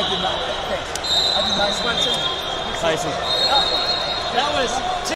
I did not. Thanks. I did not. Tyson. Tyson. That was